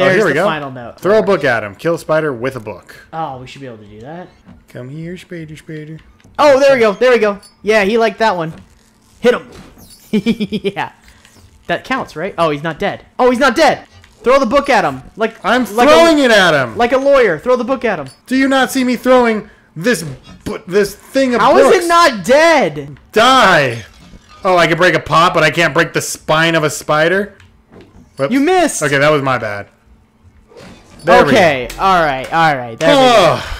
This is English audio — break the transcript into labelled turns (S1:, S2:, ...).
S1: Oh, There's
S2: here we
S1: the
S2: go.
S1: final note.
S2: Throw a book at him. Kill a spider with a book.
S1: Oh, we should be able to do that.
S2: Come here, spider, spider.
S1: Oh, there we go. There we go. Yeah, he liked that one. Hit him. yeah. That counts, right? Oh, he's not dead. Oh, he's not dead. Throw the book at him. Like
S2: I'm
S1: like
S2: throwing
S1: a,
S2: it at him.
S1: like a lawyer. Throw the book at him.
S2: Do you not see me throwing this this thing of
S1: How
S2: books?
S1: is it not dead?
S2: Die! Oh, I can break a pot, but I can't break the spine of a spider? Whoops.
S1: You missed.
S2: Okay, that was my bad. There
S1: okay. All right. All right. There we go.